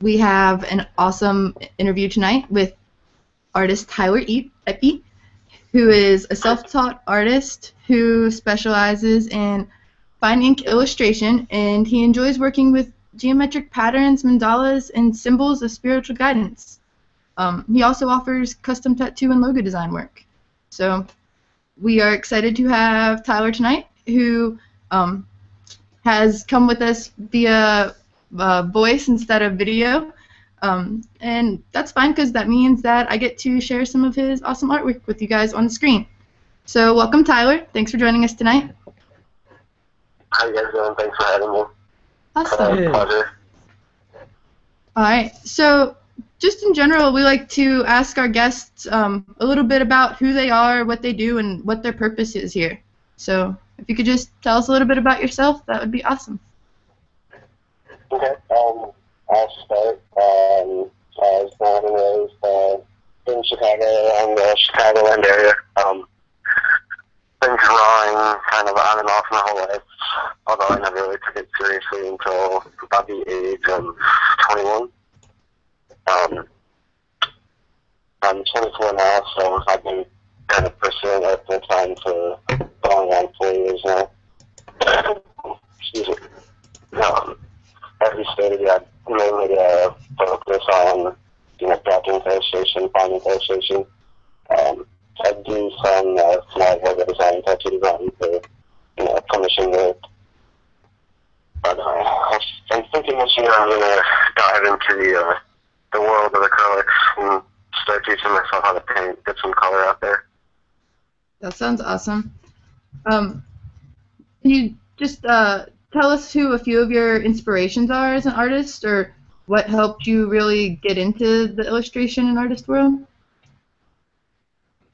we have an awesome interview tonight with artist Tyler Epe, who is a self-taught artist who specializes in fine ink illustration, and he enjoys working with geometric patterns, mandalas, and symbols of spiritual guidance. Um, he also offers custom tattoo and logo design work. So we are excited to have Tyler tonight, who um, has come with us via uh, voice instead of video. Um, and that's fine because that means that I get to share some of his awesome artwork with you guys on the screen. So welcome, Tyler. Thanks for joining us tonight. How you guys doing? Thanks for having me. Awesome. Uh, pleasure. All right. So just in general, we like to ask our guests um, a little bit about who they are, what they do, and what their purpose is here. So if you could just tell us a little bit about yourself, that would be awesome. Okay. Um, I'll start. Um, I was born and raised uh, in Chicago, around the Chicagoland area. Um, been drawing kind of on and off my whole life, although I never really took it seriously until about the age of 21. Um, I'm 24 now, so I've been kind of pursuing it full time for going on four years now. Excuse me. Um, as you stated, yeah, mainly uh, focus on you know docking illustration, fine ink illustration. Um, I do some uh, small logo design, tattoo design for you know commission work. But uh, I'm thinking this year I'm gonna dive into the uh, the world of acrylics and start teaching myself how to paint, get some color out there. That sounds awesome. Um, can you just uh, tell us who a few of your inspirations are as an artist, or what helped you really get into the illustration and artist world?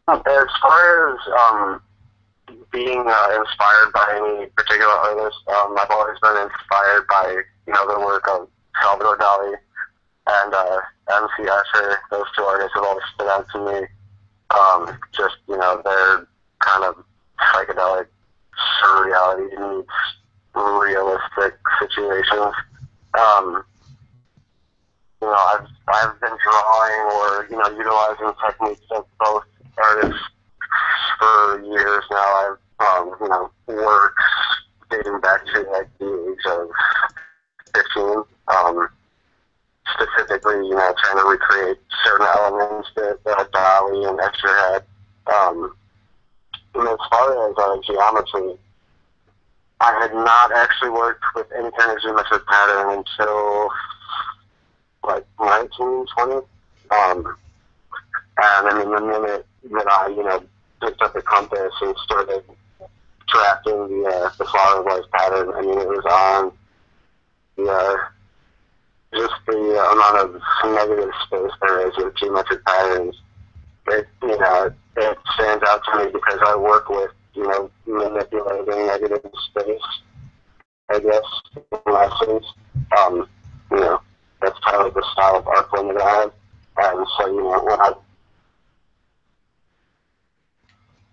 As far as um, being uh, inspired by any particular artist, um, I've always been inspired by you know the work of Salvador Dali and uh, MC Escher. Those two artists have always stood out to me. Um, just you know their kind of psychedelic surreality meets realistic situations. Um, you know, I've I've been drawing or you know utilizing techniques of both artists for years now. I've um, you know works dating back to like the age of fifteen. Um, specifically, you know, trying to recreate certain elements that uh, Dali and Escher had. Um, and as far as uh, geometry, I had not actually worked with any kind of geometric pattern until like 19, 20. Um, and I mean, the minute that I, you know, picked up the compass and started drafting the uh, the flower of life pattern, I mean, it was on the uh, just the amount of negative space there is with geometric patterns. It, you know, it stands out to me because I work with, you know, manipulating negative space, I guess, in lessons. Um, you know, that's kind of the style of art form that I have. And so, you know, when I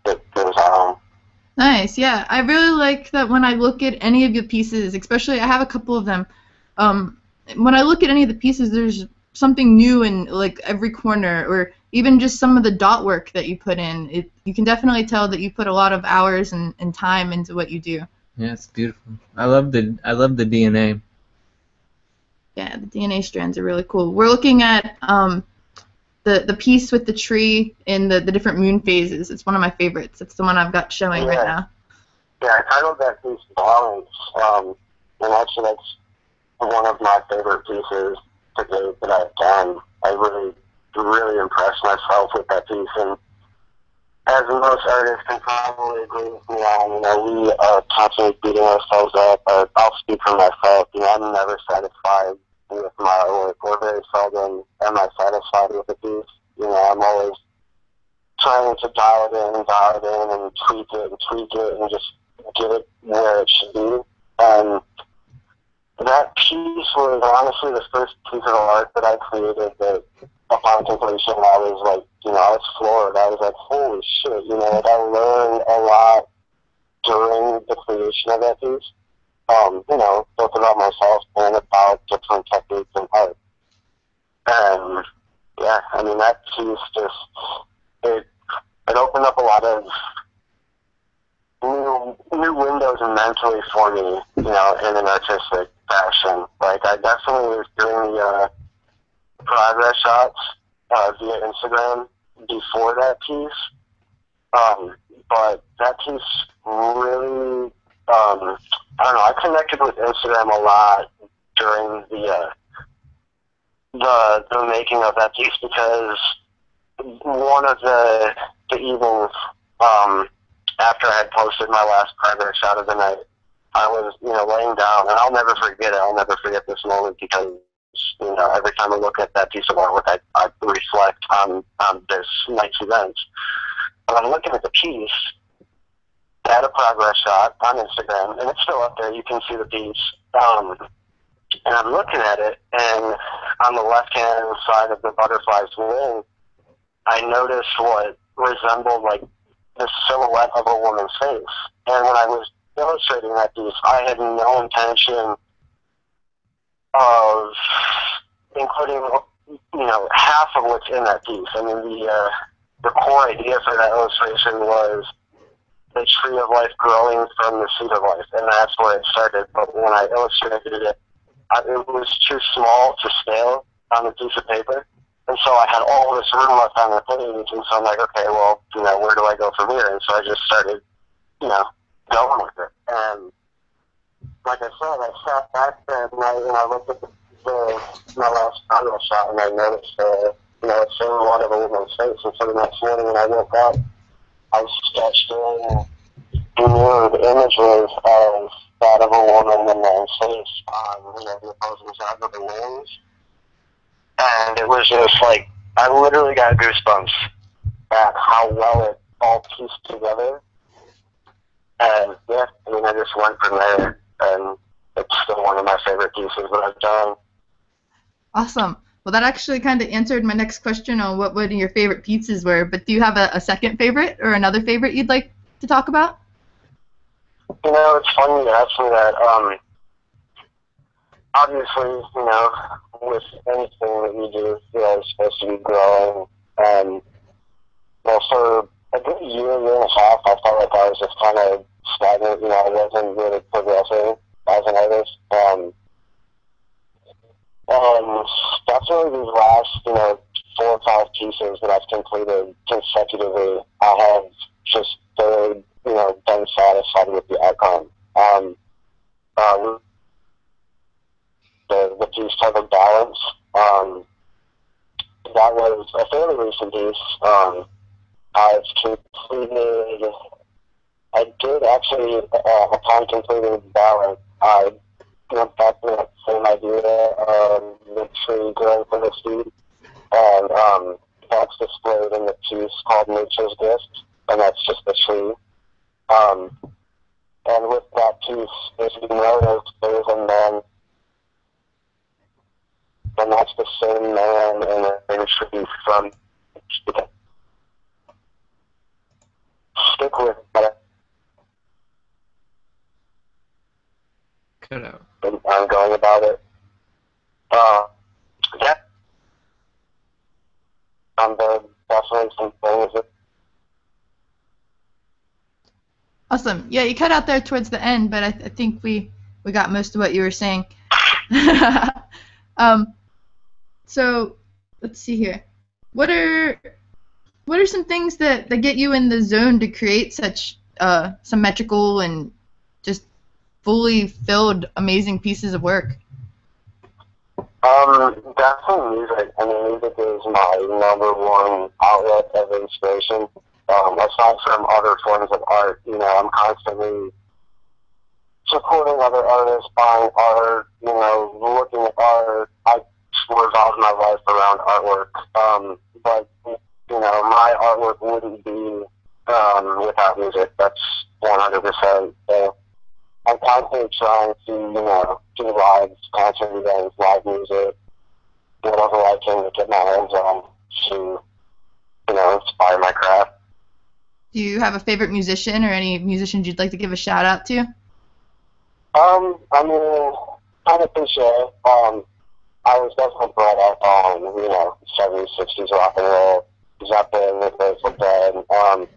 it goes on. Nice, yeah. I really like that when I look at any of your pieces, especially I have a couple of them. Um, when I look at any of the pieces, there's something new in like every corner, or even just some of the dot work that you put in. It, you can definitely tell that you put a lot of hours and, and time into what you do. Yeah, it's beautiful. I love the I love the DNA. Yeah, the DNA strands are really cool. We're looking at um, the the piece with the tree in the, the different moon phases. It's one of my favorites. It's the one I've got showing right now. Yeah, I titled that piece Balance, um, and actually that's one of my favorite pieces to date that I've done. I really, really impressed myself with that piece, and as most artists can probably agree with me on, you know, we are constantly beating ourselves up. Or I'll speak for myself. You know, I'm never satisfied with my work, or very seldom am I satisfied with a piece. You know, I'm always trying to dial it in and dial it in and tweak it and tweak it and just get it where it should be. And that piece was honestly the first piece of art that I created that upon completion I was like, you know, I was floored. I was like, holy shit, you know, like I learned a lot during the creation of that piece. Um, you know, both about myself and about different techniques in art. And yeah, I mean, that piece just it it opened up a lot of new new windows mentally for me, you know, in an artistic fashion. Like I definitely was doing the uh, progress shots uh, via Instagram before that piece, um, but that piece really, um, I don't know, I connected with Instagram a lot during the uh, the the making of that piece because one of the the evenings um, after I had posted my last progress shot of the night, I was you know laying down, and I'll never forget it. I'll never forget this moment because you know every time I look at that piece of artwork, I, I reflect on on this night's events. And I'm looking at the piece, at a progress shot on Instagram, and it's still up there. You can see the piece. Um, and I'm looking at it, and on the left-hand side of the butterfly's wing, I noticed what resembled like the silhouette of a woman's face. And when I was illustrating that piece, I had no intention of including, you know, half of what's in that piece. I mean, the uh, the core idea for that illustration was the tree of life growing from the seed of life, and that's where it started. But when I illustrated it, I, it was too small to scale on a piece of paper. And so I had all this room left on the page, and so I'm like, okay, well, you know, where do I go from here? And so I just started, you know, going with it. And like I said, I sat back there and I, know, I looked at the, the my last audio shot, and I noticed, uh, you know, a silhouette of a woman's face. And so the next morning when I woke up, I sketched in mirrored images of that of a woman and man's face on, you know, the opposing sides of the wings and it was just like I literally got goosebumps at how well it all pieced together. And yeah, I mean, I just went from there, and it's still one of my favorite pieces that I've done. Awesome. Well, that actually kind of answered my next question on what one of your favorite pieces were. But do you have a, a second favorite or another favorite you'd like to talk about? You know, it's funny you ask me that. Um, obviously, you know, with anything that you do, you know, it's supposed to be growing. Um, well, for a good year, year and a half, I felt like I was just kind of stagnant. You know, I wasn't really progressing as an artist. Um, and definitely these last, you know, four or five pieces that I've completed consecutively, I have just very, you know, been satisfied with the outcome. Um, uh, the, the piece titled Balance. Um, that was a fairly recent piece. Um, I've completed, I did actually, uh, upon completing Balance, I went back to that same idea of the tree growing from the seed. And um, that's displayed in the piece called Nature's Gift, and that's just the tree. Um, and with that piece, if you notice, there's a man and that's the same man and it should be from stick with it. Cut out. I'm going about it. Uh, yeah. Um, there definitely some things that Awesome. Yeah, you cut out there towards the end, but I, th- I think we we got most of what you were saying. um, so let's see here. What are what are some things that, that get you in the zone to create such uh, symmetrical and just fully filled amazing pieces of work? Um, definitely music. I mean, music is my number one outlet of inspiration. Um, aside from other forms of art, you know, I'm constantly supporting other artists, buying art, you know, looking at art. I revolves my life around artwork. Um, but you know, my artwork wouldn't be um, without music. That's 100%. So I'm constantly trying to, you know, do lives, concert events, live music, whatever I can to get my hands on to, you know, inspire my craft. Do you have a favorite musician or any musicians you'd like to give a shout out to? Um, I mean, kind of cliche. Um, I was definitely brought up on you know, 70s, 60s rock and roll, Zeppelin, the Grateful Dead. Um,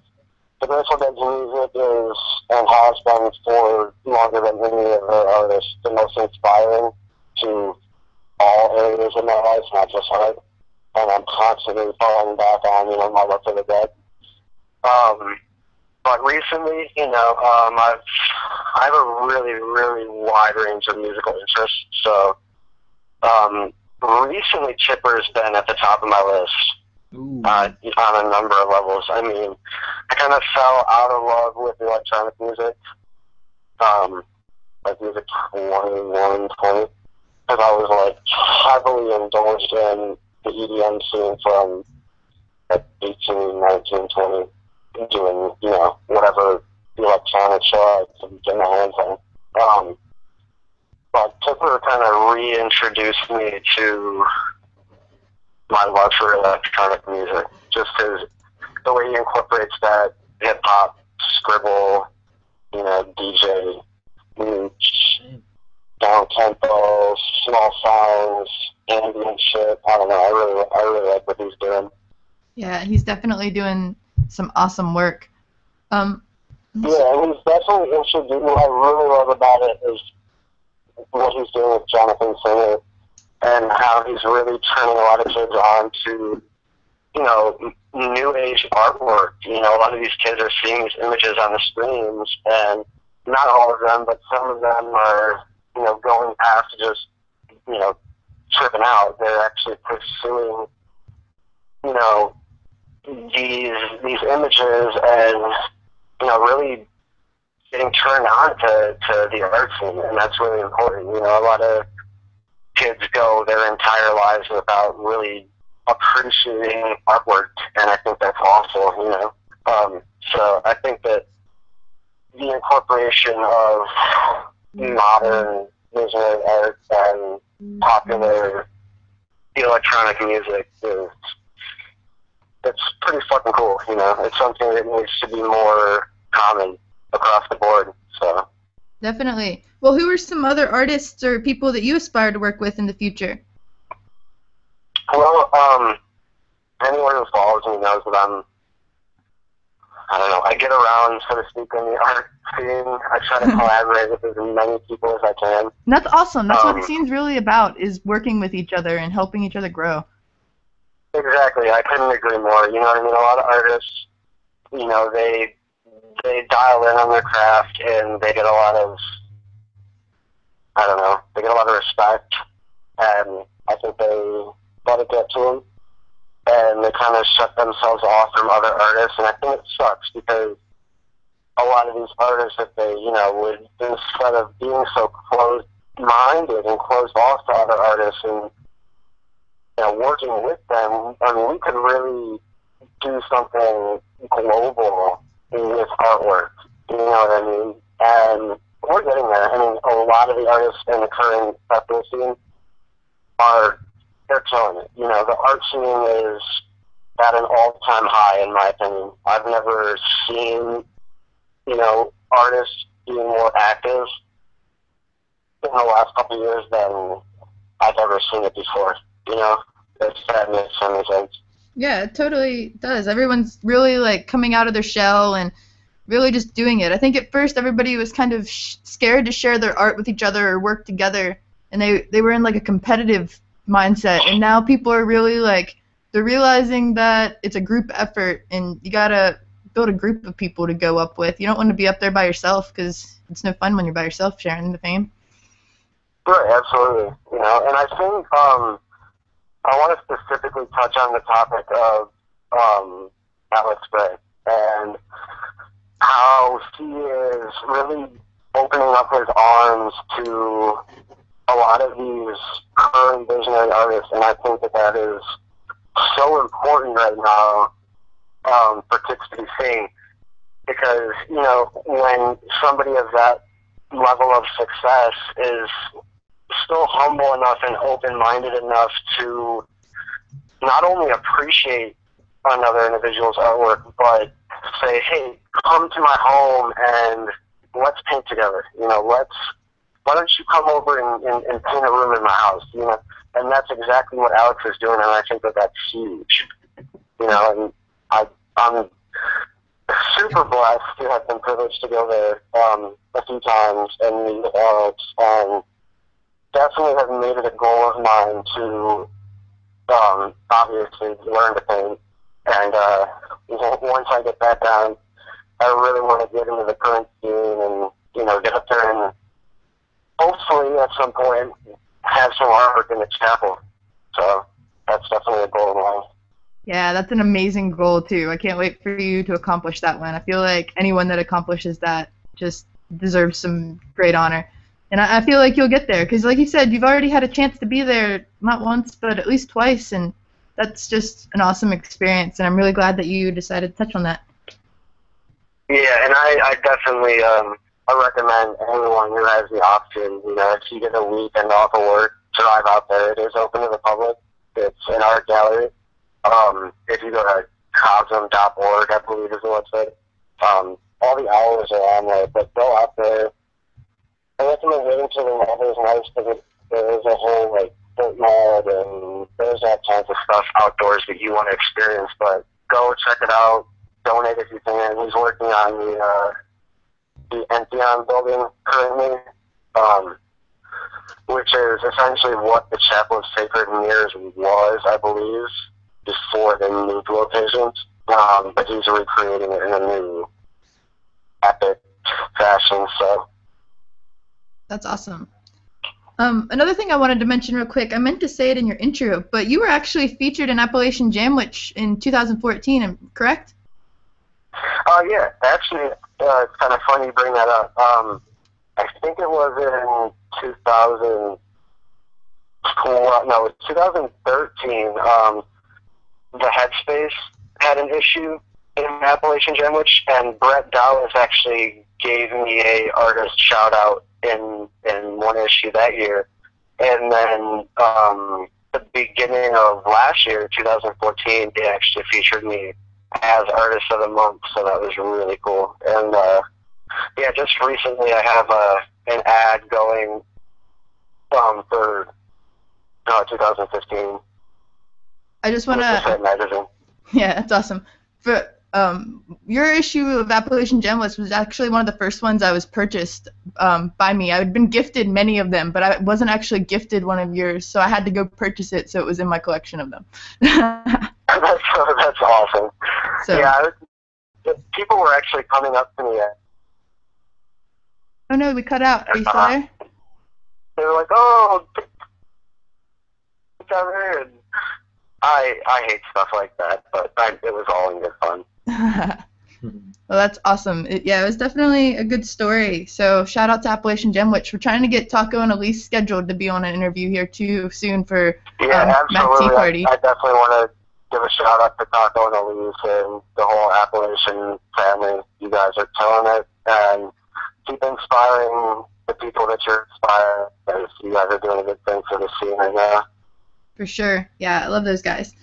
the Grateful Dead's music is, and has been for longer than any of their artists, the most inspiring to all areas of my life, not just art. And I'm constantly falling back on, you know, my love for the dead. Um, but recently, you know, um, I've I have a really, really wide range of musical interests. So, um, recently, Tipper's been at the top of my list. Uh, on a number of levels. I mean, I kind of fell out of love with electronic music, um, like music 21, 20, because I was like heavily indulged in the EDM scene from like 18, 19, 20, doing, you know, whatever electronic show I could get my hands on. Um, but Tipper kind of reintroduced me to my love for electronic music. Just his the way he incorporates that hip hop, scribble, you know, DJ, mooch, down tempo, small sounds, ambient shit. I don't know. I really, I really like what he's doing. Yeah, he's definitely doing some awesome work. Um, Yeah, and he's definitely introduced. What I really love about it is what he's doing with Jonathan Singer and how he's really turning a lot of kids on to, you know, new age artwork. You know, a lot of these kids are seeing these images on the screens, and not all of them, but some of them are, you know, going past just, you know, tripping out. They're actually pursuing, you know, these these images and you know really getting turned on to, to the art scene, and that's really important. You know, a lot of kids go their entire lives without really appreciating artwork, and I think that's awful. You know, um, so I think that the incorporation of modern visionary art and popular electronic music is it's pretty fucking cool. You know, it's something that needs to be more common across the board. So. Definitely. Well, who are some other artists or people that you aspire to work with in the future? Well, um, anyone who follows me knows that I'm, I don't know, I get around, so to speak, in the art scene. I try to collaborate with as many people as I can. And that's awesome. That's what Um, the scene's really about: is working with each other and helping each other grow. Exactly, I couldn't agree more. You know what I mean? A lot of artists, you know, they they dial in on their craft and they get a lot of, I don't know, they get a lot of respect, and I think they let it get to them, and they kind of shut themselves off from other artists, and I think it sucks because a lot of these artists, if they, you know, would instead of being so closed-minded and closed off to other artists and you know, working with them, I mean, we could really do something global with artwork. You know what I mean? And we're getting there. I mean, a lot of the artists in the current festival scene are they're killing it. You know, the art scene is at an all-time high, in my opinion. I've never seen, you know, artists being more active in the last couple of years than I've ever seen it before. You know, if that makes any sense. Yeah, it totally does. Everyone's really like coming out of their shell and really just doing it. I think at first everybody was kind of sh- scared to share their art with each other or work together, and they they were in like a competitive mindset. And now people are really like they're realizing that it's a group effort, and you gotta build a group of people to go up with. You don't want to be up there by yourself because it's no fun when you're by yourself sharing the fame. Right, absolutely. You know, and I think um, I want to specifically touch on the topic of um, Alex Grey and how he is really opening up his arms to a lot of these current visionary artists, and I think that that is so important right now um, for kids to be seeing. Because you know when somebody of that level of success is still humble enough and open-minded enough to not only appreciate another individual's artwork, but say, hey, come to my home and let's paint together. You know, let's why don't you come over and, and, and paint a room in my house? You know, and that's exactly what Alex is doing, and I think that that's huge. You know, and I, I'm super blessed to have been privileged to go there um, a few times and meet Alex, and definitely have made it a goal of mine to um, obviously learn to paint. And uh, once I get that down, I really want to get into the current scene and you know get up there and hopefully at some point have some artwork in the chapel. So that's definitely a goal of mine. Yeah, that's an amazing goal too. I can't wait for you to accomplish that one. I feel like anyone that accomplishes that just deserves some great honor. And I, I feel like you'll get there because, like you said, you've already had a chance to be there not once but at least twice, and that's just an awesome experience. And I'm really glad that you decided to touch on that. Yeah, and I, I definitely um, I recommend anyone who has the option, you know, if you get a weekend off of work, drive out there. It is open to the public. It's an art gallery. Um, if you go to cosm.org, I believe is the website. Um, all the hours are on there, but go out there. I recommend waiting till the weather's nice because there is a whole like foot mud and there's all kinds of stuff outdoors that you want to experience. But go check it out. Donate if you can. He's working on the uh, the Entheon building currently, um, which is essentially what the Chapel of Sacred Mirrors was, I believe, before they moved locations. Um, but he's recreating it in a new epic fashion. So That's awesome. Um, another thing I wanted to mention real quick, I meant to say it in your intro, but you were actually featured in Appalachian Jamwich in 2014, correct? Uh, yeah, actually, uh, it's kind of funny you bring that up. Um, I think it was in 2000, well, no, it was 2013. Um, the Headspace had an issue in Appalachian Jamwich, and Brett Dallas actually gave me a artist shout out in in one issue that year, and then um, the beginning of last year, 2014, they actually featured me as artist of the month, so that was really cool. And uh, yeah, just recently I have a an ad going um, for uh, 2015 I just want to. Yeah, that's awesome. For um, your issue of Appalachian Jamwich was actually one of the first ones I was purchased um, by me. I had been gifted many of them, but I wasn't actually gifted one of yours, so I had to go purchase it. So it was in my collection of them. that's that's awesome. so Yeah, was- people were actually coming up to me. uh, oh no, we cut out. Are you still there? They were like, "Oh, here." I I hate stuff like that, but I, it was all in good fun. well, that's awesome. It, yeah, it was definitely a good story. So shout out to Appalachian Jamwich We're trying to get Taco and Elise scheduled to be on an interview here too soon for Yeah, um. Tea Party. I, I definitely want to give a shout out to Taco and Elise and the whole Appalachian family. You guys are killing it, and keep inspiring the people that you're inspiring. Because you guys are doing a good thing for the scene right now. For sure. Yeah, I love those guys.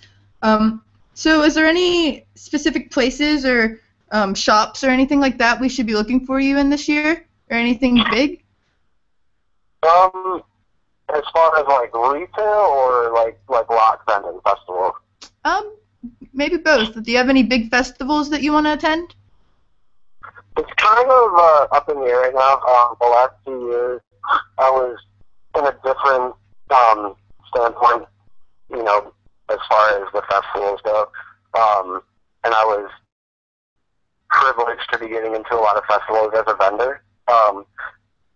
Um, so, is there any specific places or um, shops or anything like that we should be looking for you in this year, or anything big? Um, as far as like retail or like like rock vending festival. Um, maybe both. Do you have any big festivals that you want to attend? It's kind of uh, up in the air right now. Um, the last two years, I was in a different um, standpoint, you know, as far as the festivals go. Um, and I was privileged to be getting into a lot of festivals as a vendor. Um,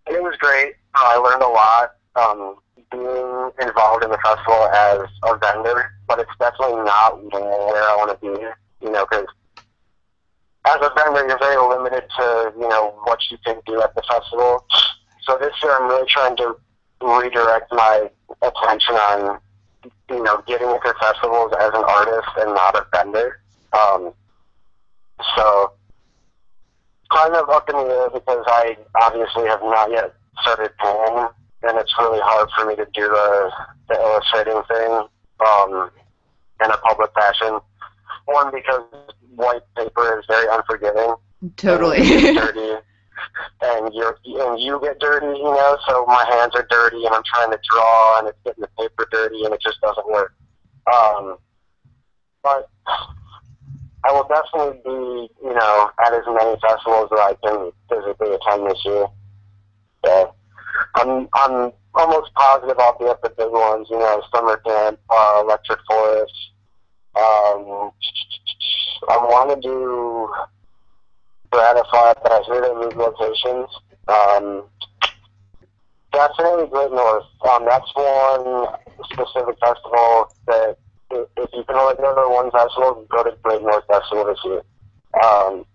and it was great. I learned a lot um, being involved in the festival as a vendor, but it's definitely not where I want to be, you know, because as a vendor, you're very limited to, you know, what you can do at the festival. So this year, I'm really trying to redirect my attention on, you know, getting into festivals as an artist and not a vendor. Um, so kind of up in the air because I obviously have not yet started painting, and it's really hard for me to do the, the illustrating thing um, in a public fashion. One, because white paper is very unforgiving. Totally. Dirty. and you're and you get dirty, you know. So my hands are dirty, and I'm trying to draw, and it's getting the paper dirty, and it just doesn't work. Um, but I will definitely be, you know, at as many festivals as I can physically attend this year. So I'm I'm almost positive I'll be at the big ones, you know, Summer Camp, uh, Electric Forest. Um, I want to do Gratifly, but I hear they move locations. Um, definitely Great North. Um, that's one specific festival that if if you can only go to one festival, go to Great North Festival this year. Um,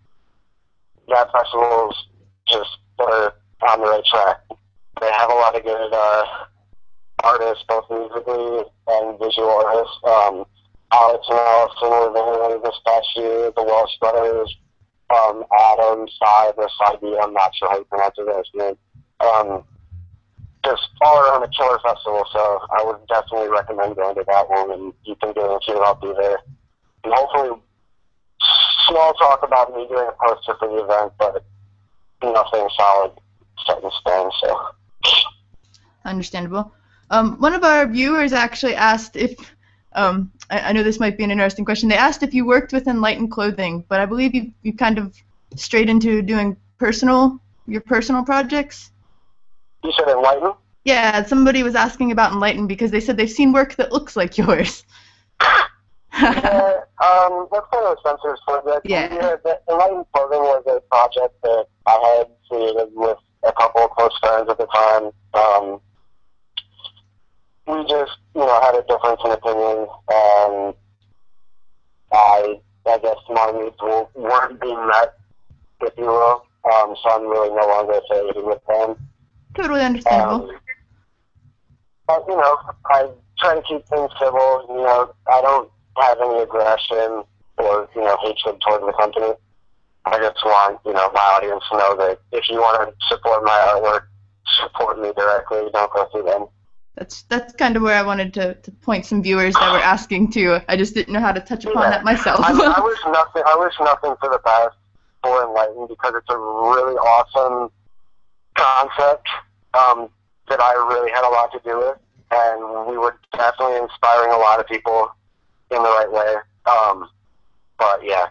that festival's just they're on the right track. They have a lot of good uh, artists, both musically and visual artists. Um, Alex and Allyson were there this past year. The Welsh brothers, um, Adam, Cy, or Cy I'm not sure how you pronounce his name. Um, just all around a killer festival, so I would definitely recommend going to that one, and you can guarantee I'll be there. And hopefully, small talk about me doing a poster for the event, but nothing solid set in stone, so. Understandable. Um, one of our viewers actually asked if, um, I, I know this might be an interesting question. They asked if you worked with Enlightened Clothing, but I believe you you kind of straight into doing personal your personal projects. You said Enlighten? Yeah, somebody was asking about Enlightened because they said they've seen work that looks like yours. yeah, um, that's kind of Spencer's project. Yeah. the Enlightened Clothing was a project that I had created with a couple of close friends at the time. Um, we just, you know, had a difference in opinion, and I, I guess my needs w- weren't being met, if you will. Um, so I'm really no longer affiliated with them. totally understandable. Um, but, you know, I try to keep things civil. You know, I don't have any aggression or, you know, hatred toward the company. I just want, you know, my audience to know that if you want to support my artwork, support me directly. Don't go through them. That's that's kind of where I wanted to, to point some viewers that were asking too. I just didn't know how to touch upon Yeah. that myself. I, I wish nothing. I wish nothing for the best for Enlighten because it's a really awesome concept um, that I really had a lot to do with, and we were definitely inspiring a lot of people in the right way. Um, but yeah,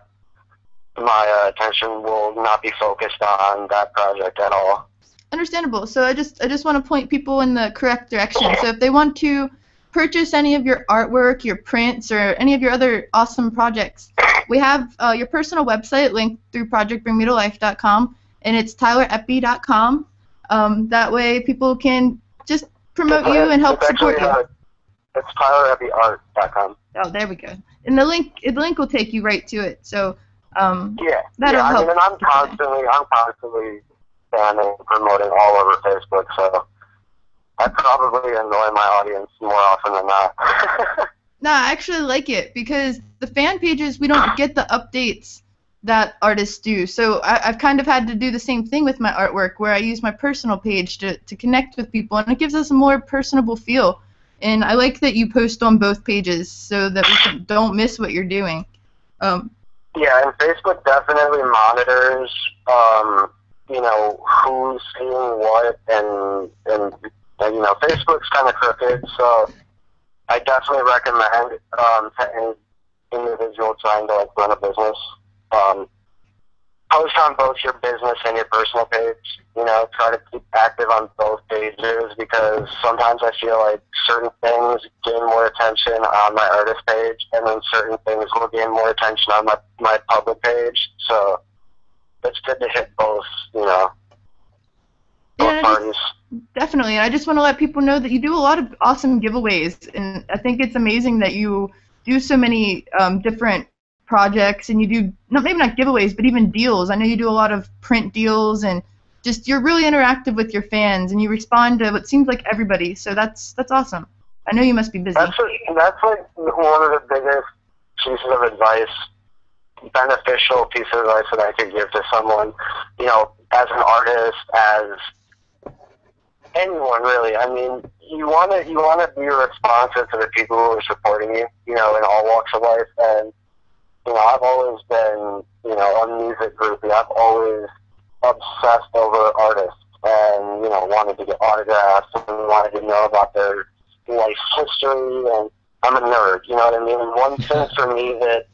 my uh, attention will not be focused on that project at all. Understandable. So I just I just want to point people in the correct direction. So if they want to purchase any of your artwork, your prints, or any of your other awesome projects, we have uh, your personal website linked through projectbringmetolife.com, and it's tylerepe.com. Um, that way people can just promote you and help support actually, you. Uh, it's tylerepeart.com. Oh, there we go. And the link the link will take you right to it. So um, Yeah, That'll yeah. I mean, and I'm constantly, I'm constantly spamming, promoting all over Facebook, so I probably annoy my audience more often than not. No, I actually like it because the fan pages we don't get the updates that artists do. So I, I've kind of had to do the same thing with my artwork, where I use my personal page to, to connect with people, and it gives us a more personable feel. And I like that you post on both pages so that we can, don't miss what you're doing. Um, yeah, and Facebook definitely monitors, um, you know, who's seeing what, and and, and you know, Facebook's kind of crooked, so I definitely recommend um, to any individual trying to like run a business. Um, post on both your business and your personal page. You know, try to keep active on both pages because sometimes I feel like certain things gain more attention on my artist page, and then certain things will gain more attention on my my public page. So it's good to hit both. You know, both Yeah, I just- Definitely, and I just want to let people know that you do a lot of awesome giveaways, and I think it's amazing that you do so many um, different projects, and you do not maybe not giveaways, but even deals. I know you do a lot of print deals, and just you're really interactive with your fans, and you respond to what seems like everybody. So that's that's awesome. I know you must be busy. That's a, that's like one of the biggest pieces of advice, beneficial piece of advice that I could give to someone. You know, as an artist, as anyone really. I mean, you want to you want to be responsive to the people who are supporting you. You know, in all walks of life, and you know, I've always been you know a music groupie. I've always obsessed over artists and, you know, wanted to get autographs and wanted to know about their life history and I'm a nerd, you know what I mean? And one thing for me that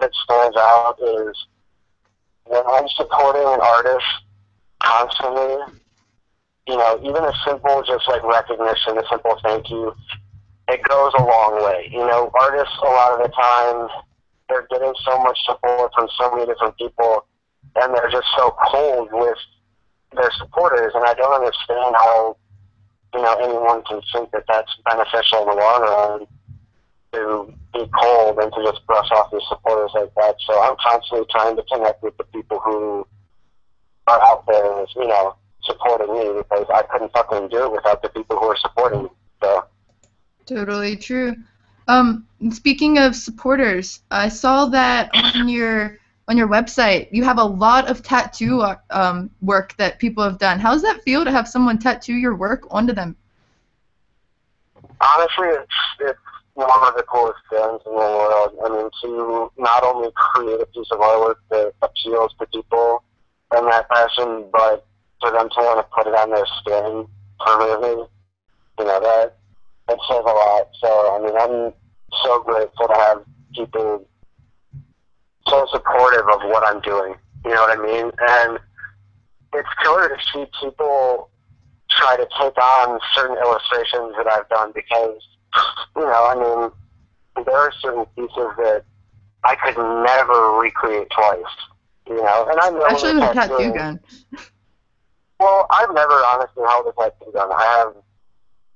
that stands out is when I'm supporting an artist constantly, you know, even a simple just like recognition, a simple thank you, it goes a long way. You know, artists a lot of the time they're getting so much support from so many different people and they're just so cold with their supporters and I don't understand how you know anyone can think that that's beneficial in the long run to be cold and to just brush off your supporters like that. So I'm constantly trying to connect with the people who are out there, you know, supporting me because I couldn't fucking do it without the people who are supporting me. So. Totally true. Um, speaking of supporters, I saw that on your on your website you have a lot of tattoo um, work that people have done. How does that feel to have someone tattoo your work onto them? Honestly, it's it's one of the coolest things in the world. I mean, to not only create a piece of artwork that appeals to people in that fashion, but for them to want to put it on their skin permanently, you know, that, that says a lot. So, I mean, I'm so grateful to have people so supportive of what I'm doing. You know what I mean? And it's killer to see people try to take on certain illustrations that I've done because you know, I mean, there are certain pieces that I could never recreate twice. You know, and I know especially with a tattoo gun. Well, I've never honestly held a tattoo gun. I have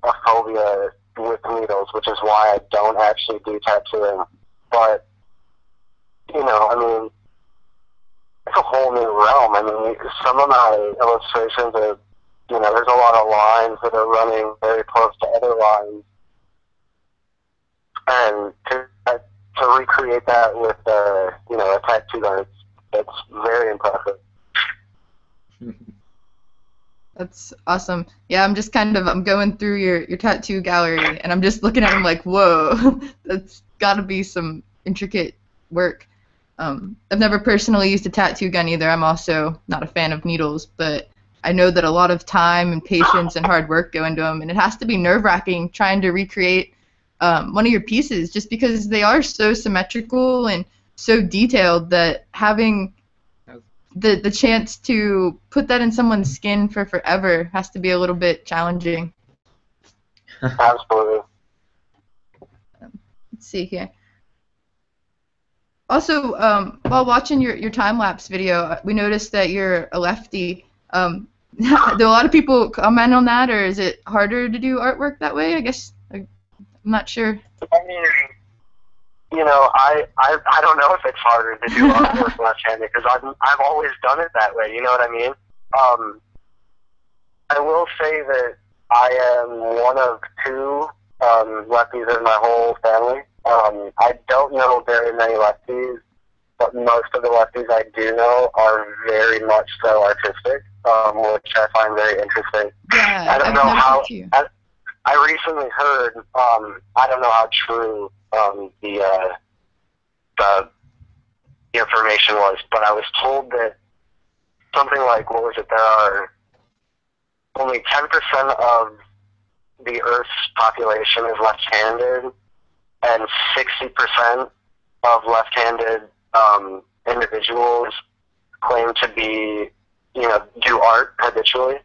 a phobia with needles, which is why I don't actually do tattooing. But you know, I mean, it's a whole new realm. I mean, some of my illustrations are, you know, there's a lot of lines that are running very close to other lines and to to recreate that with uh, you know a tattoo gun, it's, it's very impressive. That's awesome. Yeah, I'm just kind of I'm going through your your tattoo gallery and I'm just looking at them like, whoa, that's got to be some intricate work. Um, I've never personally used a tattoo gun either. I'm also not a fan of needles, but I know that a lot of time and patience and hard work go into them, and it has to be nerve wracking trying to recreate um, one of your pieces just because they are so symmetrical and so detailed that having the the chance to put that in someone's skin for forever has to be a little bit challenging. Absolutely. Let's see here. Also, um, while watching your, your time lapse video, we noticed that you're a lefty. Um, do a lot of people comment on that, or is it harder to do artwork that way? I guess I'm not sure. I mean, you know, I I, I don't know if it's harder to do artwork left-handed because I've I've always done it that way. You know what I mean? Um, I will say that I am one of two um, lefties in my whole family. Um, I don't know very many lefties, but most of the lefties I do know are very much so artistic, um, which I find very interesting. Yeah, I don't I've know how. I, I recently heard. Um, I don't know how true um, the uh, the information was, but I was told that something like what was it? There are only ten percent of the Earth's population is left-handed, and sixty percent of left-handed um, individuals claim to be, you know, do art habitually.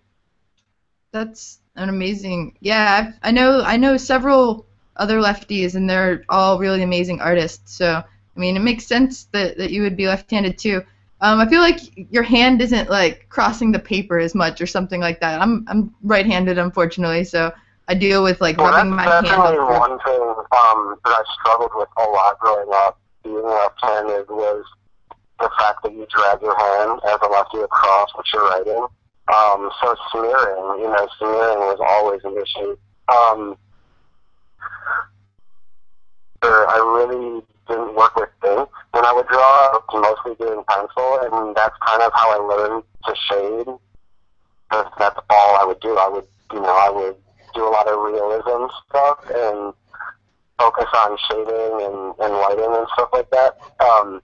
That's an amazing. Yeah, I've, I know. I know several other lefties, and they're all really amazing artists. So, I mean, it makes sense that, that you would be left-handed too. Um, I feel like your hand isn't like crossing the paper as much or something like that. I'm I'm right-handed, unfortunately, so I deal with like Well, rubbing my hand. That's definitely one thing um, that I struggled with a lot growing up. Being left-handed was the fact that you drag your hand as a lefty across what you're writing. Um, so smearing, you know, smearing was always an issue. Um, I really didn't work with ink when I would draw. Mostly doing pencil, and that's kind of how I learned to shade. 'cause That's all I would do. I would, you know, I would do a lot of realism stuff and focus on shading and, and lighting and stuff like that. Um,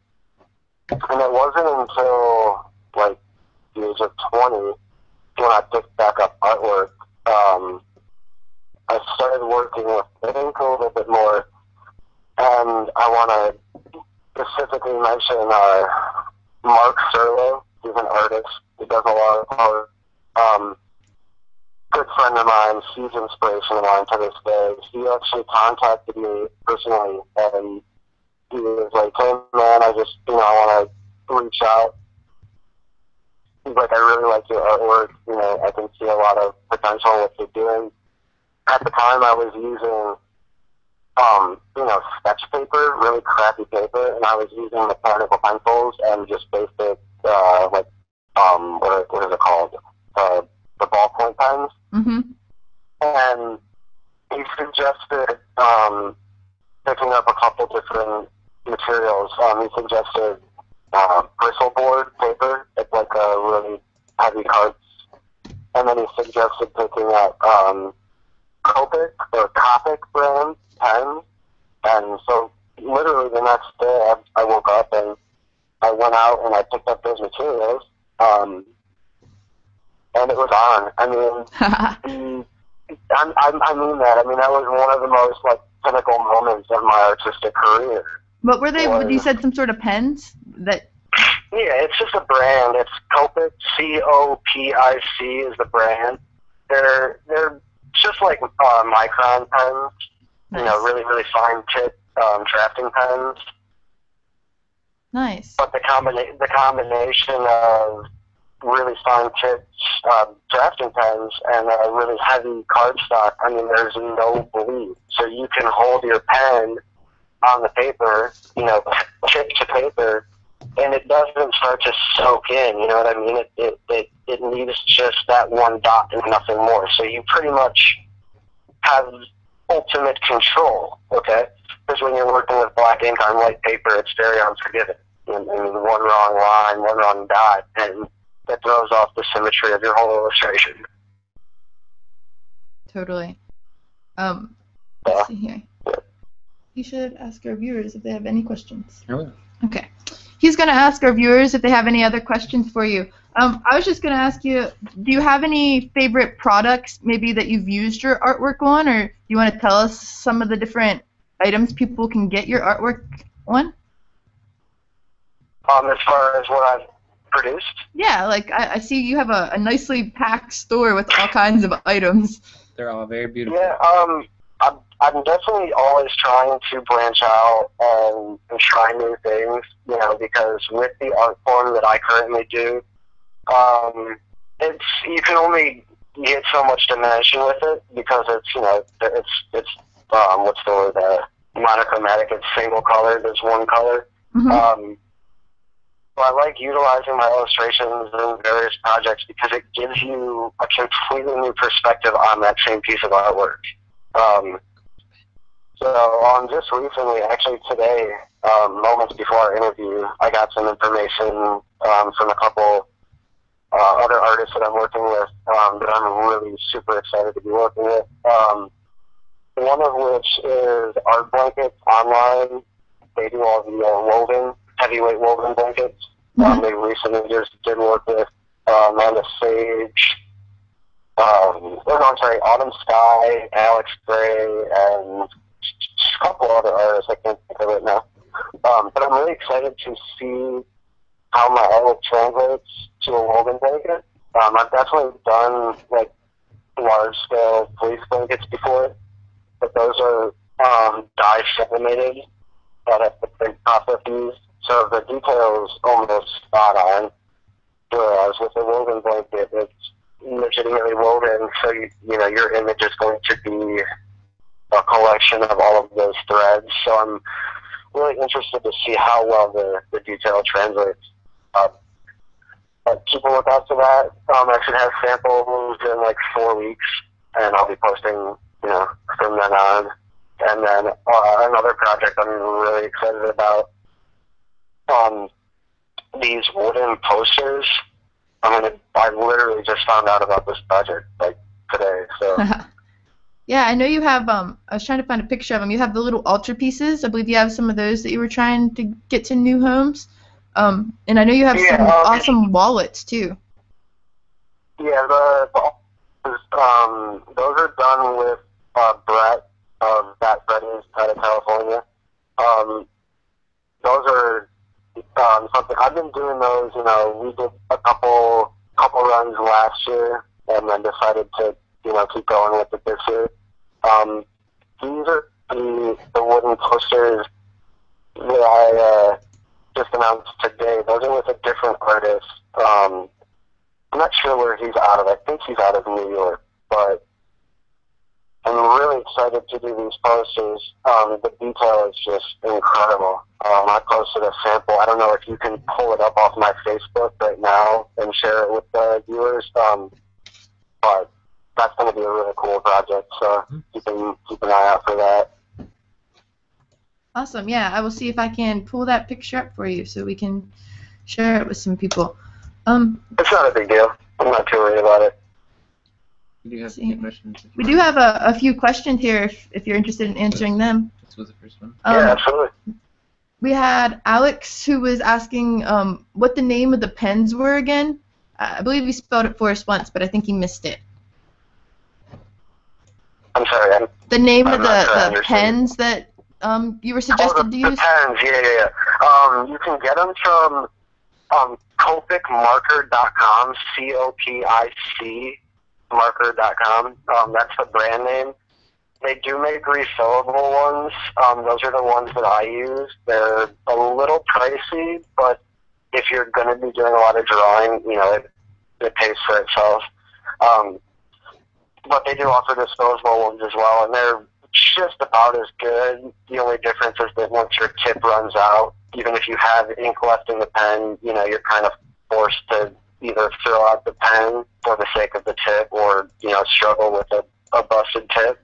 and it wasn't until like the age of 20 when I picked back up artwork. Um, I started working with ink a little bit more, and I want to specifically mention uh, Mark Serlo. He's an artist. He does a lot of art. Um, good friend of mine. He's inspiration of mine to this day. He actually contacted me personally, and he was like, "Hey, man, I just, you know, I want to reach out." He's like, "I really like your artwork. You know, I can see a lot of potential what you're doing." At the time, I was using, um, you know, sketch paper, really crappy paper, and I was using mechanical pencils and just basic, uh, like, um, what, what is it called? Uh, the ballpoint pens Mhm. and he suggested um, picking up a couple different materials. Um, he suggested uh, Bristol board paper. It's like a really heavy cards. And then he suggested picking up um, Copic or Copic brand pens. And so literally the next day I, I woke up and I went out and I picked up those materials. Um, and it was on. I mean, I, I, I mean that. I mean that was one of the most like pinnacle moments of my artistic career. what were they? Or- You said some sort of pens that. Yeah, it's just a brand. It's Copic. C O P I C is the brand. They're they're just like uh, micron pens. You know, really really fine tip um, drafting pens. Nice. But the combina- the combination of really fine tip uh, drafting pens and a really heavy cardstock. I mean, there's no bleed, so you can hold your pen on the paper. You know, tip to paper and it doesn't start to soak in. You know what I mean? It it it, it needs just that one dot and nothing more. So you pretty much have ultimate control. Okay, because when you're working with black ink on white paper, it's very unforgiving. And, and one wrong line, one wrong dot, and that throws off the symmetry of your whole illustration. Totally. Um, Yeah. let's see here. You should ask our viewers if they have any questions. I will. Okay. He's going to ask our viewers if they have any other questions for you. Um, I was just going to ask you, do you have any favorite products maybe that you've used your artwork on, or do you want to tell us some of the different items people can get your artwork on? Um, as far as what I've produced, Yeah, like I, I see you have a, a nicely packed store with all kinds of items. They're all very beautiful. Yeah, um, I'm, definitely always trying to branch out and, and try new things, you know, because with the art form that I currently do, um, it's you can only get so much dimension with it because it's you know it's it's um, what's the word uh, monochromatic. It's single color. There's one color. Mhm. Um, so I like utilizing my illustrations in various projects because it gives you a completely new perspective on that same piece of artwork. Um, so um, just recently, actually today, um, moments before our interview, I got some information um, from a couple uh, other artists that I'm working with um, that I'm really super excited to be working with. Um, one of which is Art Blankets Online. They do all the uh, woven, heavyweight woven blankets. Um, they recently just did work with uh, Amanda Sage, um, oh, no, I'm sorry, Autumn Skye, Alex Grey, and couple other artists. I can't think of it now. Um, but I'm really excited to see how my artwork translates to a woven blanket. Um, I've definitely done like large scale fleece blankets before, but those are um, dye sublimated of the print processes, so the details almost spot on. Whereas with a woven blanket, it's legitimately woven, so you, you know your image is going to be a collection of all of those threads. So I'm really interested to see how well the, the detail translates. Uh, but keep a lookout for that. Um, I should have samples in like four weeks, and I'll be posting, you know, from then on. And then uh, another project I'm really excited about. Um, these wooden posters. I mean, I literally just found out about this project like today. So yeah, I know you have. Um, I was trying to find a picture of them. You have the little altar pieces. I believe you have some of those that you were trying to get to new homes. Um, and I know you have Yeah, some um, awesome wallets too. Yeah, the, the um, those are done with uh, Brett of Bat Freddy's out of California. Um, those are um, something I've been doing those. You know, we did a couple couple runs last year, and then decided to you know keep going with it this year. Um, these are the the wooden posters that I uh, just announced today. Those are with a different artist. Um, I'm not sure where he's out of. I think he's out of New York, but I'm really excited to do these posters. Um, the detail is just incredible. Um, I posted a sample. I don't know if you can pull it up off my Facebook right now and share it with the viewers. Um, but that's going to be a really cool project. So keep an, keep an eye out for that. Awesome. Yeah, I will see if I can pull that picture up for you so we can share it with some people. Um, It's not a big deal. I'm not too worried about it. We do have See. questions. we do have a, a few questions here if, if you're interested in answering them. This was the first one. Um, yeah, absolutely. we had Alex who was asking um, what the name of the pens were again. I I believe he spelled it for us once, but I think he missed it. I'm sorry. I'm, The name I'm of not sure I the, the pens that um, you were oh, suggested the, to the pens. Yeah, yeah, yeah. Um, you can get them from um, copicmarker.com. C O P I C marker.com. Um, that's the brand name. They do make refillable ones. Um, those are the ones that I use. They're a little pricey, but if you're going to be doing a lot of drawing, you know, it, it pays for itself. Um, but they do offer disposable ones as well, and they're just about as good. The only difference is that once your tip runs out, even if you have ink left in the pen, you know, you're kind of forced to either throw out the pen for the sake of the tip or, you know, struggle with a, a busted tip.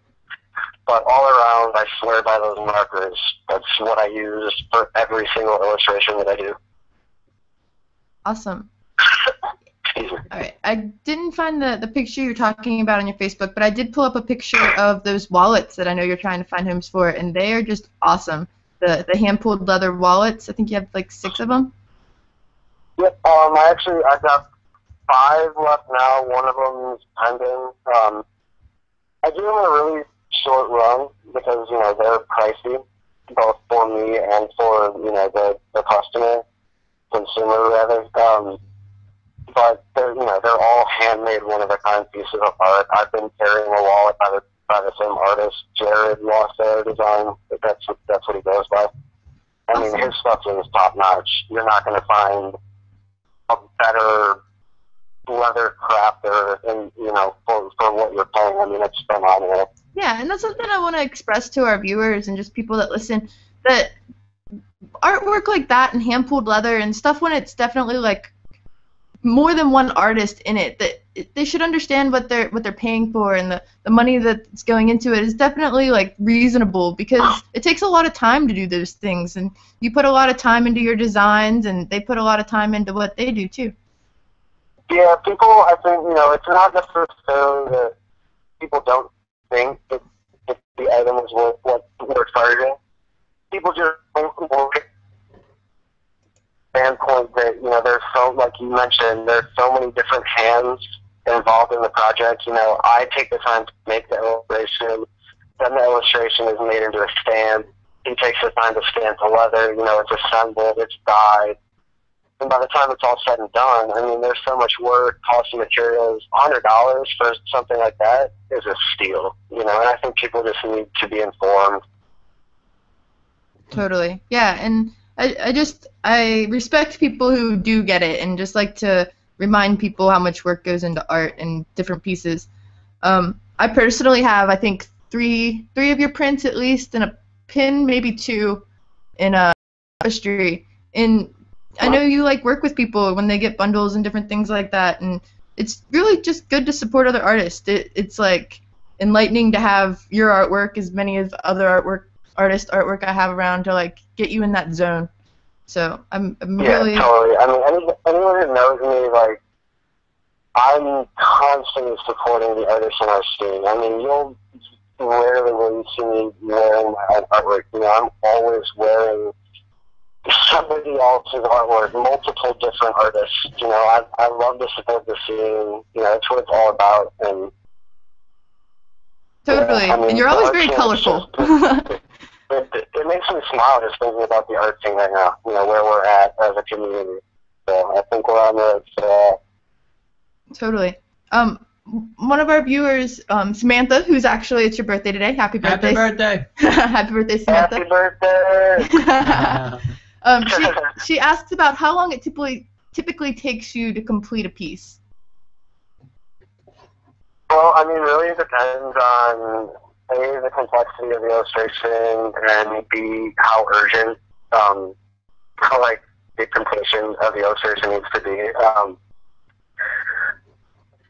But all around, I swear by those markers. That's what I use for every single illustration that I do. Awesome. Excuse me. All right. I didn't find the, the picture you're talking about on your Facebook, but I did pull up a picture of those wallets that I know you're trying to find homes for, and they are just awesome. The the hand pulled leather wallets. I think you have like six of them. Yep. Um, I actually I've got five left now. One of them is pending. Um, I do them a really short run because you know they're pricey, both for me and for you know the the customer, consumer rather. Um, but they're you know they're all handmade, one of a kind pieces of art. I've been carrying a wallet by the by the same artist, Jared Lost Air Design. That's that's what he goes by. I mean, his stuff is top notch. You're not going to find a better leather crafter, and you know, for for what you're paying. I mean, it's phenomenal. Yeah, and that's something I want to express to our viewers and just people that listen that artwork like that and hand pulled leather and stuff when it's definitely like more than one artist in it that they should understand what they're what they're paying for and the, the money that's going into it is definitely like reasonable because it takes a lot of time to do those things and you put a lot of time into your designs and they put a lot of time into what they do too. Yeah, people. I think you know, it's not necessarily that people don't think that, that the item is worth what we're charging. People just at standpoint that you know there's so like you mentioned there's so many different hands involved in the project. You know, I take the time to make the illustration, then the illustration is made into a stand. He takes the time to stamp the leather. You know, it's assembled, it's dyed. And by the time it's all said and done, I mean, there's so much work, cost of materials. $100 for something like that is a steal, you know, and I think people just need to be informed. Totally. Yeah, and I, I just I respect people who do get it and just like to remind people how much work goes into art and different pieces. Um, I personally have I think three three of your prints at least and a pin, maybe two, in a tapestry. And I know you like work with people when they get bundles and different things like that, and it's really just good to support other artists. It, it's like enlightening to have your artwork as many as other artwork artist artwork I have around to like get you in that zone. So I'm, I'm Yeah, really totally. I mean, any, anyone who knows me, like, I'm constantly supporting the artists in our scene. I mean, you'll rarely will you see me wearing my own artwork. You know, I'm always wearing somebody else's artwork, multiple different artists. You know, I I love to support the scene. You know, that's what it's all about. And Totally. Yeah, I mean, and you're always very colorful. just- it, it, it makes me smile just thinking about the art scene right now. You know, where we're at as a community. So I think we're on the uh, totally. Um, one of our viewers, um, Samantha, who's actually it's your birthday today. Happy birthday. Happy birthday. Happy birthday, Samantha! happy birthday. um, she she asks about how long it typically typically takes you to complete a piece. Well, I mean, really it depends on A, the complexity of the illustration, and B, how urgent, um, how, like, the completion of the illustration needs to be. Um,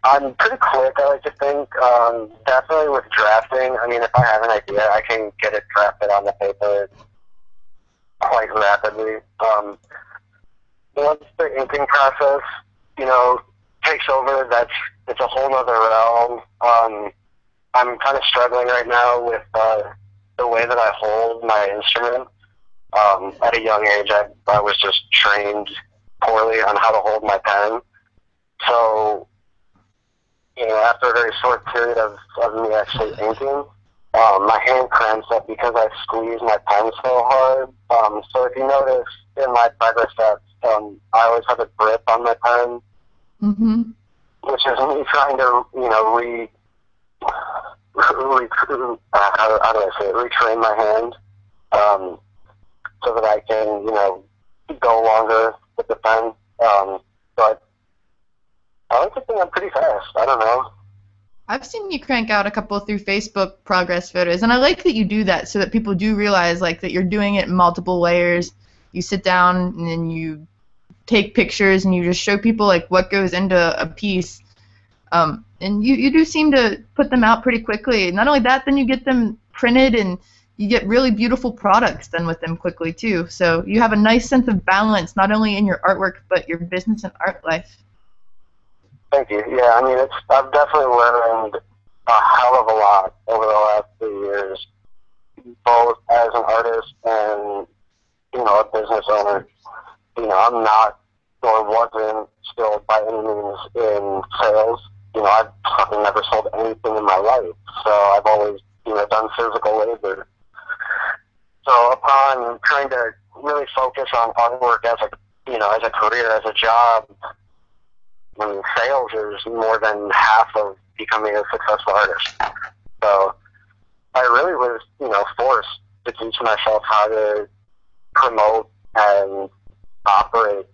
I'm pretty quick, I like to think. Um, definitely with drafting, I mean, if I have an idea, I can get it drafted on the paper quite rapidly. Um, once the inking process, you know, takes over, that's it's a whole other realm. Um, I'm kind of struggling right now with uh, the way that I hold my instrument. Um, at a young age, I, I was just trained poorly on how to hold my pen. So, you know, after a very short period of, of me actually inking, um, my hand cramps up because I squeeze my pen so hard. Um, so if you notice in my progress sets, um, I always have a grip on my pen Mm-hmm. which is me trying to, you know, re, how, how do I say it, retrain my hand, um, so that I can, you know, go longer with the pen. Um, but I like to think I'm pretty fast. I don't know. I've seen you crank out a couple through Facebook progress photos, and I like that you do that so that people do realize like that you're doing it in multiple layers. You sit down and then you take pictures and you just show people like what goes into a piece. Um, and you, you do seem to put them out pretty quickly. Not only that, then you get them printed and you get really beautiful products done with them quickly too. So you have a nice sense of balance not only in your artwork but your business and art life. Thank you. Yeah, I mean, it's I've definitely learned a hell of a lot over the last few years, both as an artist and you know a business owner. You know, I'm not or wasn't skilled by any means in sales. You know, I've fucking never sold anything in my life, so I've always you know done physical labor. So upon trying to really focus on artwork as a you know as a career as a job, I sales is more than half of becoming a successful artist. So I really was, you know, forced to teach myself how to promote and operate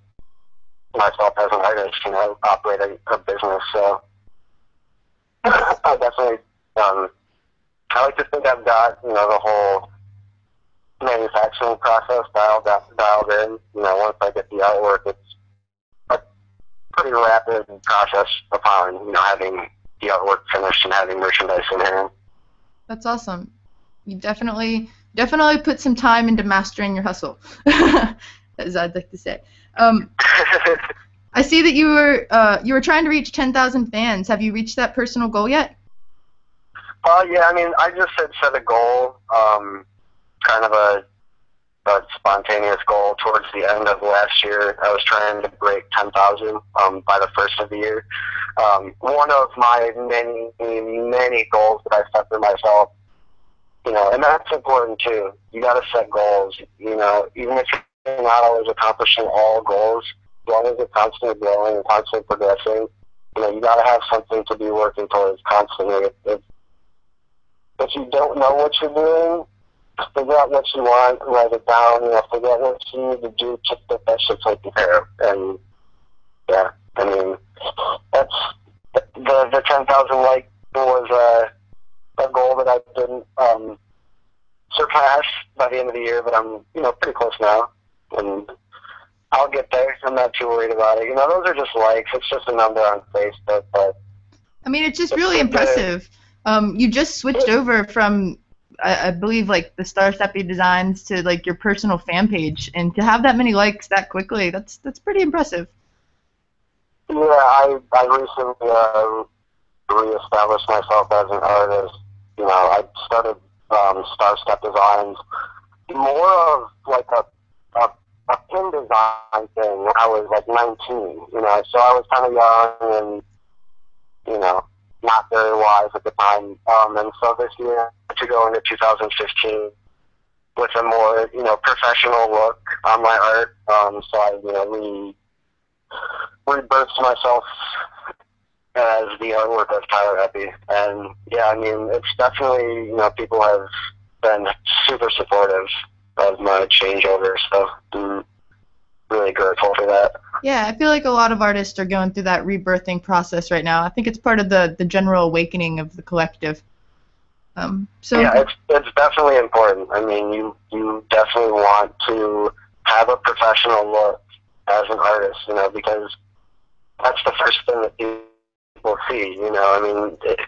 myself as an artist, you know, operate a, a business. So I definitely, um, I like to think I've got, you know, the whole manufacturing process dialed, dialed in. You know, once I get the artwork, it's a pretty rapid process upon you know having the artwork finished and having merchandise in hand. That's awesome. You definitely definitely put some time into mastering your hustle, as I'd like to say. Um, I see that you were uh, you were trying to reach 10,000 fans. Have you reached that personal goal yet? uh, yeah, I mean, I just had set a goal, um, kind of a, a spontaneous goal towards the end of last year. I was trying to break 10,000 um, by the first of the year. Um, one of my many, many goals that I set for myself, you know, and that's important too. You got to set goals, you know, even if you're not always accomplishing all goals, long as you're constantly growing and constantly progressing, you know, you got to have something to be working towards constantly. If, if, if you don't know what you're doing, figure out what you want, write it down, you know, figure out what you need to do to get that shit taken care of. And yeah, I mean, that's the the ten thousand like was uh, a goal that I didn't um, surpass by the end of the year, but I'm you know pretty close now, and I'll get there. I'm not too worried about it. You know, those are just likes. It's just a number on Facebook, but I mean, it's just really impressive. Um, you just switched over from, I, I believe, like the Star Steppy designs to like your personal fan page, and to have that many likes that quickly, that's that's pretty impressive. Yeah, I I recently uh, reestablished myself as an artist. You know, I started um, Star Step Designs, more of like a a, a design thing when I was like 19, you know, so I was kind of young and, you know, not very wise at the time. Um, and so this year, to go into 2015 with a more, you know, professional look on my art, um, so I, you know, re, rebirthed myself as the artwork of Tyler Epe. And yeah, I mean, it's definitely, you know, people have been super supportive of my changeover, so I'm really grateful for that. Yeah, I feel like a lot of artists are going through that rebirthing process right now. I think it's part of the, the general awakening of the collective. Um, so yeah, it's it's definitely important. I mean, you you definitely want to have a professional look as an artist, you know, because that's the first thing that people see. You know, I mean, it,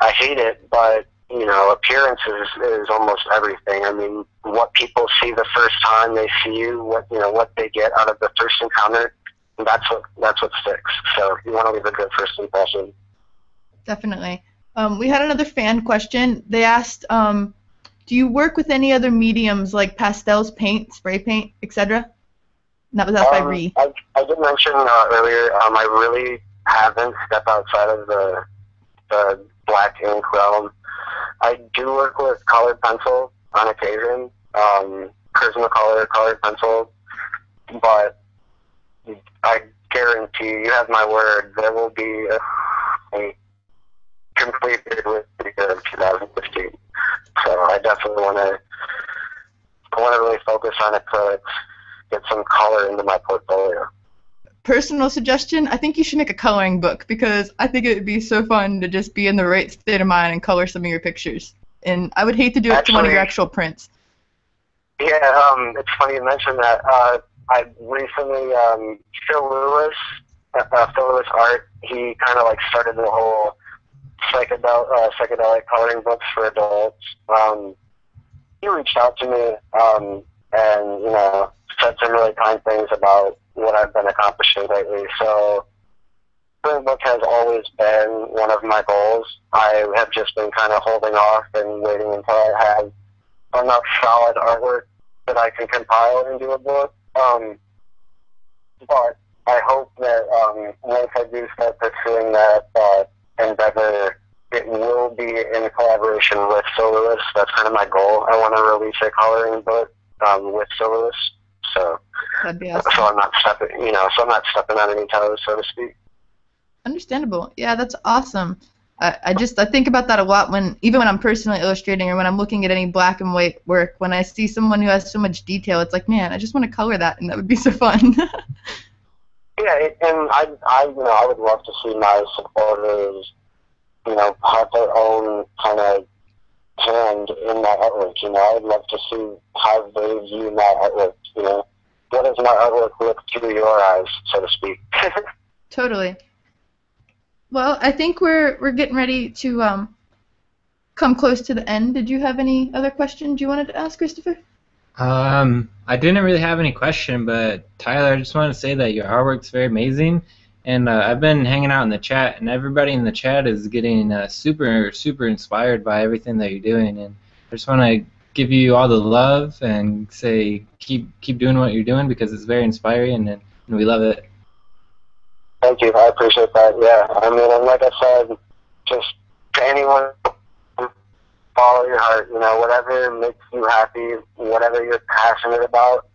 I hate it, but you know, appearance is, is almost everything. I mean, what people see the first time they see you, what you know, what they get out of the first encounter, that's what that's what sticks. So you want to leave a good first impression. Definitely. Um, we had another fan question. They asked, um, "Do you work with any other mediums like pastels, paint, spray paint, etc.?" That was asked um, by Ree. I, I did mention uh, earlier. Um, I really haven't stepped outside of the the black ink realm. I do work with colored pencil on occasion, um, Prismacolor colored pencil, but I guarantee you have my word, there will be a, a completed with the year of 2015. So I definitely want to I want to really focus on it to get some color into my portfolio. Personal suggestion: I think you should make a coloring book because I think it would be so fun to just be in the right state of mind and color some of your pictures. And I would hate to do it Actually, to one of your actual prints. Yeah, um, it's funny you mentioned that. Uh, I recently, um, Phil Lewis, uh, uh Phil Lewis Art, he kind of like started the whole psychedelic, uh, psychedelic coloring books for adults. Um, he reached out to me um, and, you know, said some really kind things about what I've been accomplishing lately. So, coloring book has always been one of my goals. I have just been kind of holding off and waiting until I have enough solid artwork that I can compile into a book. Um, but I hope that um, once I do start pursuing that uh, endeavor, it will be in collaboration with Soloist. That's kind of my goal. I want to release a coloring book um, with Soloist. So, awesome. so I'm not stepping, you know, so I'm not stepping on any toes, so to speak. Understandable. Yeah, that's awesome. I, I just I think about that a lot when even when I'm personally illustrating or when I'm looking at any black and white work. When I see someone who has so much detail, it's like, man, I just want to color that, and that would be so fun. Yeah, and I, I, you know, I would love to see my supporters, you know, have their own kind of hand in that artwork. You know, I'd love to see how they view my artwork. You know, what does my artwork look through your eyes, so to speak? totally. Well, I think we're we're getting ready to um come close to the end. Did you have any other questions you wanted to ask, Christopher? Um, I didn't really have any question, but Tyler, I just wanted to say that your artwork's very amazing, and uh, I've been hanging out in the chat, and everybody in the chat is getting uh, super, super inspired by everything that you're doing, and I just want to give you all the love and say keep keep doing what you're doing because it's very inspiring, and, and we love it. Thank you. I appreciate that. Yeah, I mean, like I said, just to anyone follow your heart. You know, whatever makes you happy, whatever you're passionate about,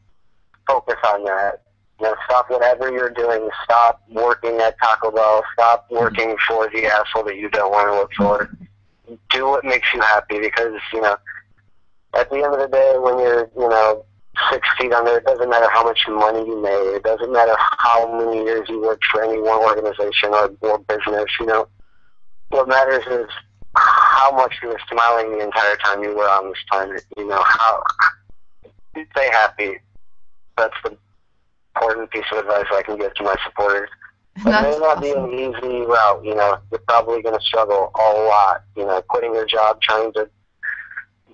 focus on that. You know, stop whatever you're doing. Stop working at Taco Bell. Stop working for the asshole that you don't want to work for. Do what makes you happy because, you know, at the end of the day, when you're, you know, six feet under, it doesn't matter how much money you made. It doesn't matter how many years you worked for any one organization or, or business, you know. What matters is how much you were smiling the entire time you were on this planet. You know, how stay happy. That's the important piece of advice I can give to my supporters. It That's may not be an easy route, you know. You're probably going to struggle a lot, you know, quitting your job, trying to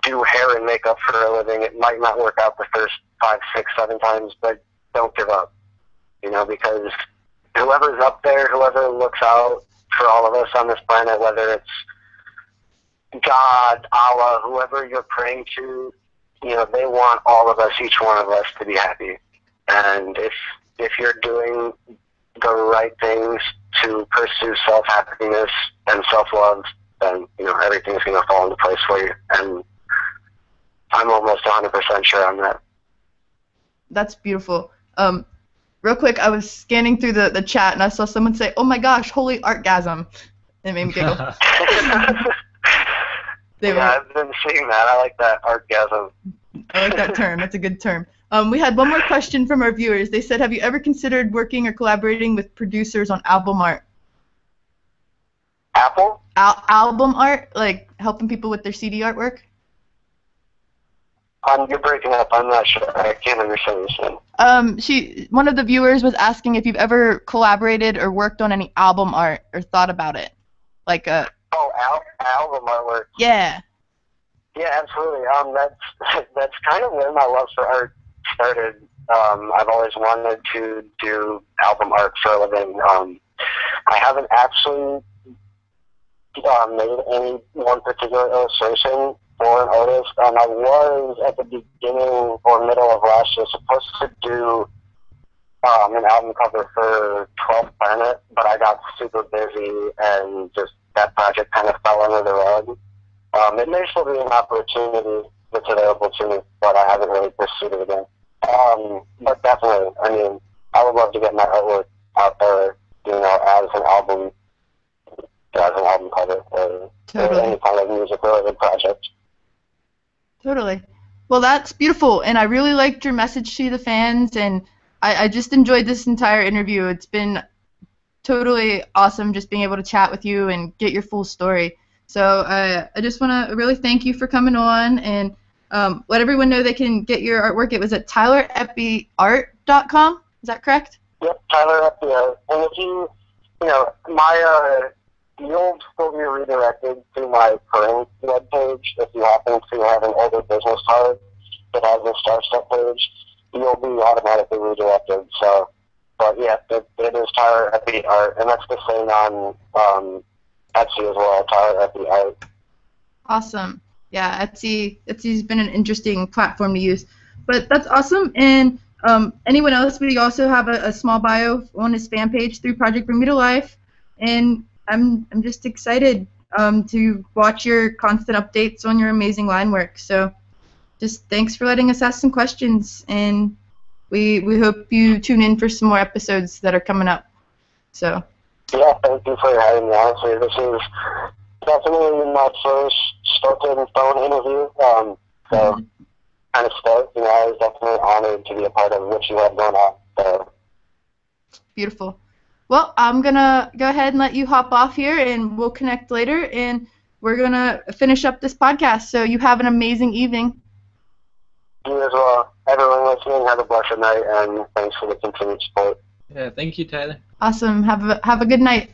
do hair and makeup for a living. It might not work out the first five, six, seven times, but don't give up, you know, because whoever's up there, whoever looks out for all of us on this planet, whether it's God, Allah, whoever you're praying to, you know, they want all of us, each one of us, to be happy. And if if you're doing the right things to pursue self happiness and self love, then you know everything's gonna fall into place for you. And I'm almost 100% sure on that. That's beautiful. Um, real quick, I was scanning through the, the chat and I saw someone say, "Oh my gosh, holy artgasm!" It made me giggle. They yeah, were- I've been seeing that. I like that orgasm. I like that term. That's a good term. Um, we had one more question from our viewers. They said, "Have you ever considered working or collaborating with producers on album art? Apple? Al- album art, like helping people with their CD artwork?" Um, you're breaking up. I'm not sure. I can't understand what you're saying. Um, she, one of the viewers was asking if you've ever collaborated or worked on any album art or thought about it, like uh, Oh, al- album artwork. yeah. Yeah, absolutely. Um, that's that's kind of where my love for art started. Um, I've always wanted to do album art for a living. Um, I haven't actually uh, made any one particular illustration for an artist. Um, I was at the beginning or middle of last year supposed to do um, an album cover for 12th Planet, but I got super busy and just that project kind of fell under the rug. Um, it may still be an opportunity that's available to me, but I haven't really pursued it again. Um, but definitely, I mean, I would love to get my artwork out there, you know, as an album, as an album cover or, or any kind of music-related project. Totally. Well, that's beautiful, and I really liked your message to the fans, and I, I just enjoyed this entire interview. It's been totally awesome just being able to chat with you and get your full story. So uh, I just want to really thank you for coming on and um, let everyone know they can get your artwork. It was at tylerepeart.com. Is that correct? Yep, Tyler there. And if you, you know, my, uh, you'll still be redirected to my current web page. if you happen to have an older business card that has a Star Step page. You'll be automatically redirected. So, but yeah, it, it is Tyler and that's the same on um, Etsy as well, Tyler Epe Art. Awesome. Yeah, Etsy. Etsy's been an interesting platform to use, but that's awesome. And um, anyone else, we also have a, a small bio on his fan page through Project Bring Me to Life, and I'm I'm just excited um, to watch your constant updates on your amazing line work. So, just thanks for letting us ask some questions, and we we hope you tune in for some more episodes that are coming up. So. Yeah, thank you for having me. Honestly, this is definitely my first spoken phone interview. Um, so kind of stoked. You know, I was definitely honored to be a part of what you have going on. So Beautiful. Well, I'm gonna go ahead and let you hop off here, and we'll connect later. And we're gonna finish up this podcast. So you have an amazing evening. you as well. Everyone listening, have a blessed night, and thanks for the continued support. Yeah, thank you, Tyler. Awesome. Have a have a good night.